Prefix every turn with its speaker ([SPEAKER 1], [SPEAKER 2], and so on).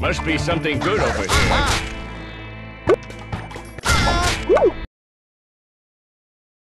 [SPEAKER 1] Must be something good over here.